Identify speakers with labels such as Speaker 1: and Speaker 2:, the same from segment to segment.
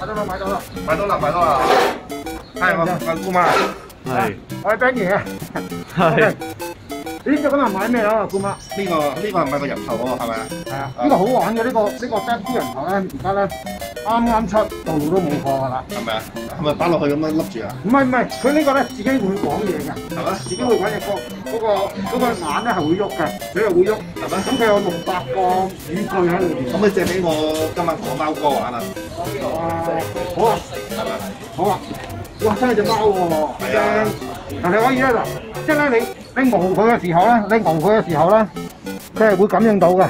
Speaker 1: 买到啦买到啦
Speaker 2: 买到啦买到啦系我姑妈
Speaker 3: 系
Speaker 1: 我系 beny 你
Speaker 3: 呢
Speaker 1: 个今日买咩啊姑妈
Speaker 2: 呢个呢个唔系个人头喎系咪啊
Speaker 1: 系啊呢个好玩嘅呢个呢个 fb 人头咧而家咧啱啱出，度度都冇貨㗎啦。
Speaker 2: 係咪啊？係咪擺落去咁樣笠住啊？
Speaker 1: 唔係唔係，佢呢個咧自己會講嘢嘅，
Speaker 2: 係咪？
Speaker 1: 自己會講嘢個嗰個嗰個眼咧係會喐嘅，佢又會喐。
Speaker 2: 係咪？
Speaker 1: 咁佢有六百個語句喺裏邊。
Speaker 2: 可唔可以借俾我今晚同我貓哥玩啊？
Speaker 1: 好啊，
Speaker 2: 係咪？
Speaker 1: 好啊！哇，真係只貓喎，
Speaker 2: 係啊
Speaker 1: 嗱，你可以咧嗱，即係咧你你熬佢嘅時候咧，你熬佢嘅時候咧，佢係會感應到嘅。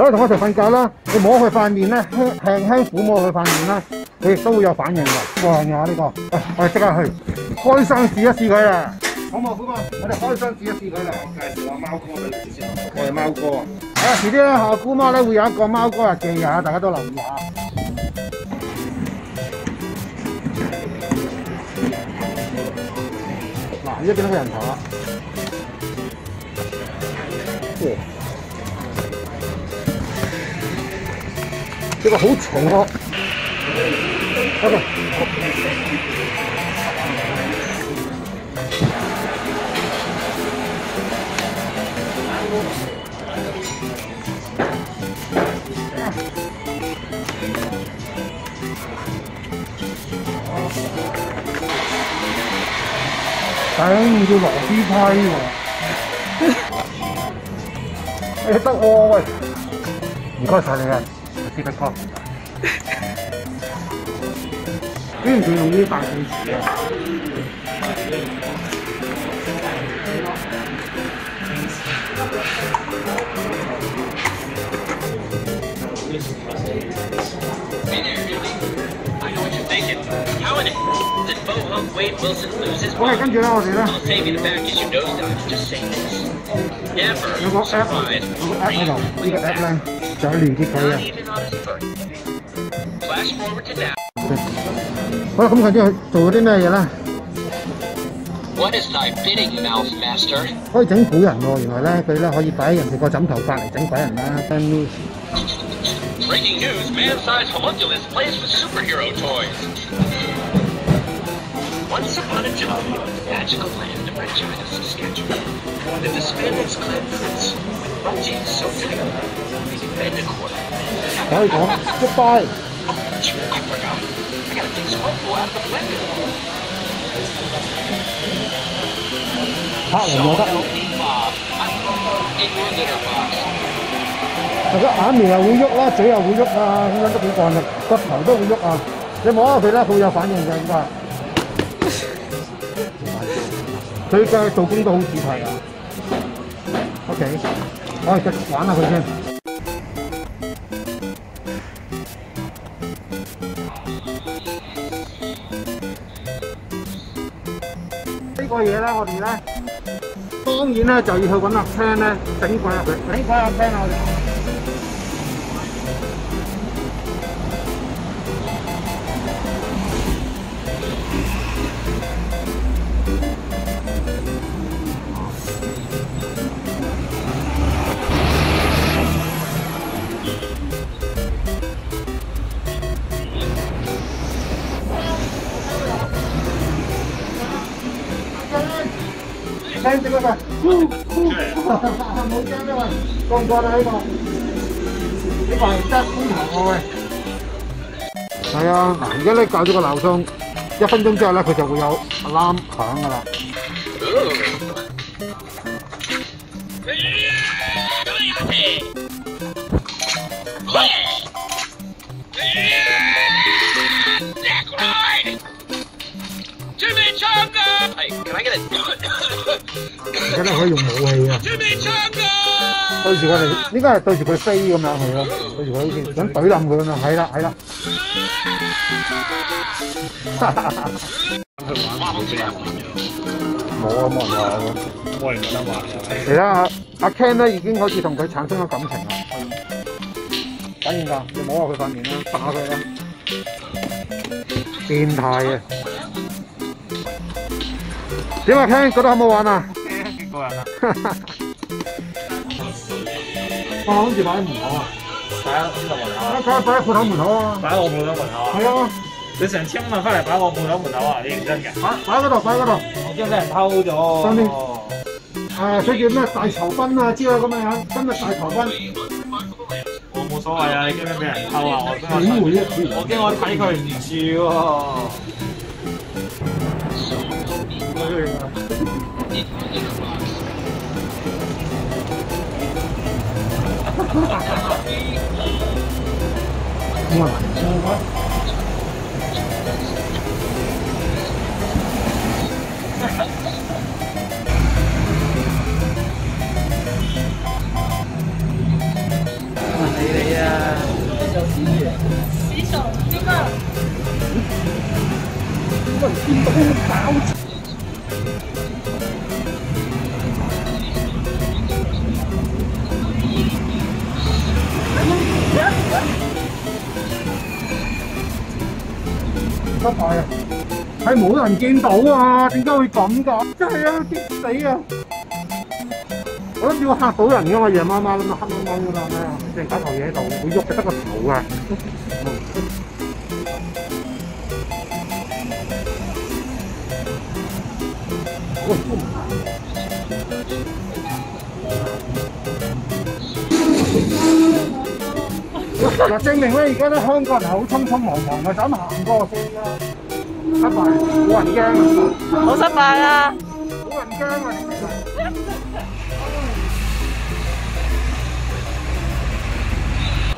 Speaker 1: 好，同我一齊瞓覺啦！你摸佢塊面咧，輕輕輕撫摸佢塊面咧，佢亦都會有反應嘅。哇！呀呢個，啊我哋即刻去開箱試一試佢啦！好冇？好冇？我哋開箱試一試佢啦！
Speaker 2: 介紹下貓哥俾你先，我係貓哥啊。
Speaker 1: 啊，遲啲咧，阿姑媽咧會有一個貓哥日記嘅嚇，大家都留意下。嗱，而家見到個人頭啦。呢個好長喎。OK。頂要羅 B 批喎，誒得喎喂，唔該晒你啊，斯德哥。邊唔仲用呢啲大電
Speaker 4: Wade Wilson lose his
Speaker 1: 好嘅
Speaker 4: ，mind?
Speaker 1: 跟住咧，我哋咧
Speaker 4: I'll save you the back as you nosedive. Just say this.
Speaker 1: 有個
Speaker 4: Never app，survive
Speaker 1: 有個 app 喺度，呢
Speaker 4: real
Speaker 1: 個 app 咧就可以連結佢
Speaker 4: Not
Speaker 1: 啊。
Speaker 4: even on his birthday. Flash forward to now.
Speaker 1: 好啦，咁佢啲去做咗啲咩嘢咧
Speaker 4: ？What is thy bidding, Mouth Master?
Speaker 1: 可以整鬼人喎，原來咧佢咧可以擺喺人哋個枕頭隔離整鬼人啦。跟
Speaker 4: Breaking news, man-sized homunculus plays with superhero toys. Once upon a time, in the magical land of Regina, Saskatchewan, lived a spandex-clad prince with buttons so tight they could bend a quarter.
Speaker 1: 可以講 goodbye。
Speaker 4: Oh, shoot, I forgot. I gotta take some Squirtle out of the blender.
Speaker 1: 拍人又得
Speaker 4: ，So healthy, Bob. I'm in your litter box.
Speaker 1: 佢個眼眉又會喐啦，嘴又會喐啊，咁樣都幾慣力，個頭都會喐啊。你摸佢，嘅。做工都好仔細啊。OK，我哋繼續玩下佢先。呢個嘢咧，我哋咧當然咧就要去揾阿 Ken 咧整鬼入佢，整鬼阿 Ken 啊！我哋。聽住嗰個，冇驚咩喂，過唔過啦呢個？呢個係得觀塘喎喂。係啊，嗱，而家咧校咗個鬧鐘，一分鐘之後咧佢就會有 alarm 響噶啦。
Speaker 4: Necroid! Chimichanga! Hey, can I get it?
Speaker 1: 而家咧可以用武器啊!對住佢哋，應該係對住佢飛咁樣係咯，對住佢好似想懟冧佢咁樣，係啦係啦。冇啊，冇人話喎。
Speaker 3: 冇人得話
Speaker 1: 嚟啦，阿阿 Ken 咧已經開始同佢產生咗感情啦。等然㗎，你摸下佢塊面啦，打佢啦。變態啊！點啊，Ken 覺得好唔好玩啊？
Speaker 3: 幾過癮啊！
Speaker 1: 我諗住擺喺門口啊，
Speaker 3: 擺喺邊度門口啊？
Speaker 1: 擺擺喺鋪頭門口啊。
Speaker 3: 擺喺我鋪頭門口啊！
Speaker 1: 係啊，
Speaker 3: 你成千蚊翻嚟擺我鋪頭門口啊？你認真嘅？
Speaker 1: 擺擺喺嗰度，擺喺嗰度。
Speaker 3: 我驚俾人偷咗。
Speaker 1: 上面誒，佢叫咩大酬賓啊之類咁嘅樣，今日大酬賓。
Speaker 3: 我冇所謂啊！你驚唔驚俾人偷啊？我驚
Speaker 1: 點會啊
Speaker 3: 我驚我睇佢唔住喎。
Speaker 1: 冇人
Speaker 3: 理
Speaker 1: 失敗啊！係冇人見到啊，點解會咁㗎？真係啊，激死啊！我諗住我嚇到人㗎嘛，夜媽媽咁啊，黑掹掹㗎啦，咩啊？成架頭嘢喺度，會喐就得個頭啊！嗱，證明咧，而家咧香港人好匆匆忙忙嘅，就咁行過先啦。失敗，冇人驚啊！
Speaker 5: 好失敗啊！
Speaker 1: 冇人驚啊！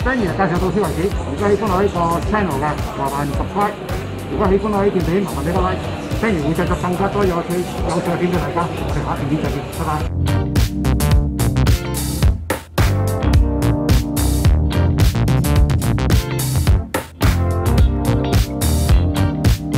Speaker 1: 當然介紹到此為止。如果喜歡我呢個 channel 嘅，麻煩 subscribe。如果喜歡我呢段片，麻煩俾個 like。當然會製作更加多有趣有趣嘅片俾大家。我哋下條片再見，拜拜。